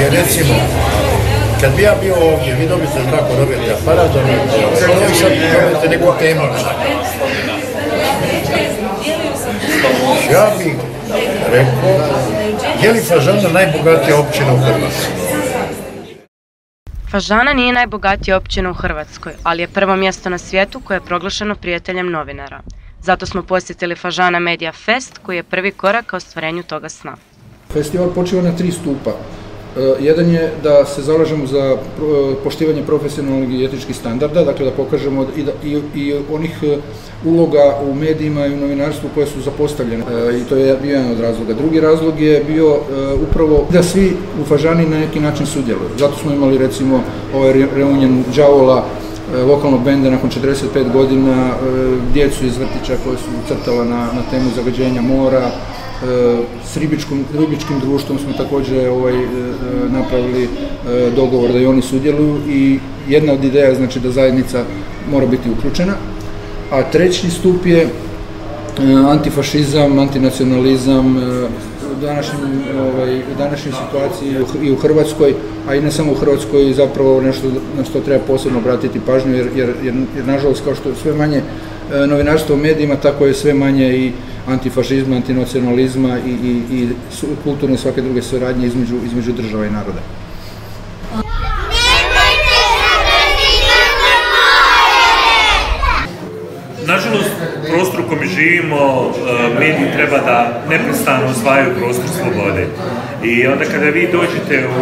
Jer recimo, kad bi ja bio ovdje, vi dobite tako dobijete aparat, i sad dobijete neku temu. Ja bih rekao, je li Fažana najbogatija općina u Hrvatskoj? Fažana nije najbogatija općina u Hrvatskoj, ali je prvo mjesto na svijetu koje je proglašeno prijateljem novinara. Zato smo posjetili Fažana Media Fest koji je prvi korak ka ostvarenju toga sna. Festival počiva na tri stupa. E, jedan je da se zalažemo za e, poštivanje profesionalnih i etičkih standarda, dakle da pokažemo i, da, i, onih e, uloga u medijima i u novinarstvu koje su zapostavljene i to je bio jedan od razloga. Drugi razlog je bio upravo da svi u Fažani na neki način sudjeluju. Zato smo imali recimo ovaj reunion Đavola, lokalnog benda nakon 45 godina, djecu iz vrtića koje su crtala na, na temu zagađenja mora, s ribičkim društvom smo također ovaj, e, napravili e, dogovor da i oni sudjeluju i jedna od ideja je znači da zajednica mora biti uključena, a treći stup je e, antifašizam, antinacionalizam, u ovaj, današnjoj situaciji i u Hrvatskoj, a i ne samo u Hrvatskoj, zapravo nešto na što treba posebno obratiti pažnju, jer, jer, jer, jer nažalost kao što je sve manje novinarstvo u medijima, tako je sve manje i antifašizma, antinacionalizma i, i, i kulturne svake druge suradnje između, između država i naroda. Nažalost, prostor u kojem živimo, e, mediji treba da neprestano osvajaju prostor slobode. I onda kada vi dođete u,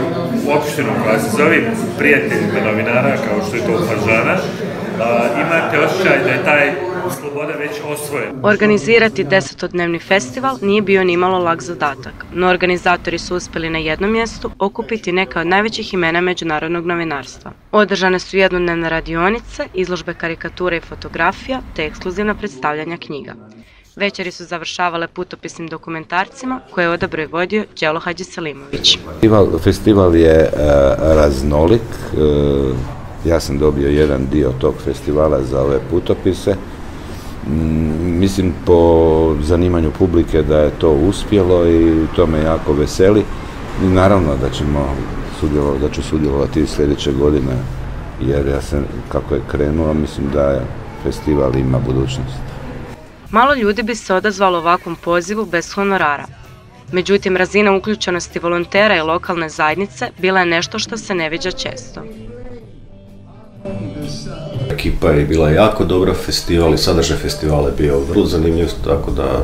u opštinu koja se zove prijateljima novinara, kao što je to Fažana, imate osjećaj da je taj sloboda već osvojena. Organizirati desetodnevni festival nije bio ni malo lag zadatak, no organizatori su uspjeli na jednom mjestu okupiti neka od najvećih imena međunarodnog novinarstva. Održane su jednodnevne radionice, izložbe karikatura i fotografija te ekskluzivna predstavljanja knjiga. Večeri su završavale putopisnim dokumentarcima koje je odabro i vodio Đelo Hadži Selimović. Festival, je e, raznolik, e, ja sam dobio jedan dio tog festivala za ove putopise. Mm, mislim po zanimanju publike da je to uspjelo i to me jako veseli. I naravno da ćemo sudjelovati, da ću sudjelovati sljedeće godine jer ja sam kako je krenuo mislim da festival ima budućnost. Malo ljudi bi se odazvalo ovakvom pozivu bez honorara. Međutim, razina uključenosti volontera i lokalne zajednice bila je nešto što se ne viđa često. Ekipa je bila jako dobra, festival i sadržaj festivala je bio vrlo zanimljiv, tako da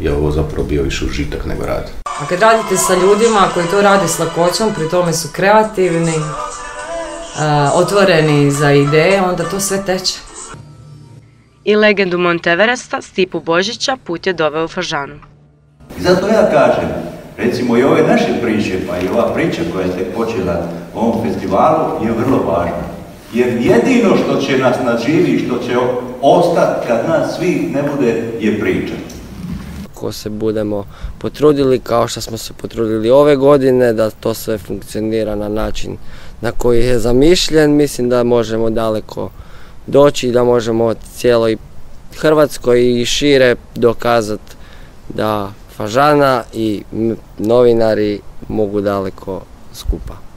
je ovo zapravo bio više užitak nego rad. A kad radite sa ljudima koji to rade s lakoćom, pri tome su kreativni, otvoreni za ideje, onda to sve teče. I legendu Monteveresta, Stipu Božića, put je doveo u Fažanu. I zato ja kažem, recimo i ove naše priče, pa i ova priča koja je počela u ovom festivalu je vrlo važna. Jer jedino što će nas naživi, što će ostati kad nas svi ne bude, je priča. Ako se budemo potrudili kao što smo se potrudili ove godine, da to sve funkcionira na način na koji je zamišljen, mislim da možemo daleko doći i da možemo cijeloj Hrvatskoj i šire dokazati da Fažana i novinari mogu daleko skupa.